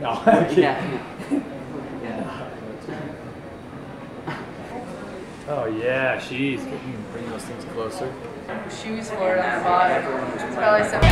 No. yeah, yeah. Oh yeah, she's bringing those things closer. Shoes for it the bottom. It's probably something.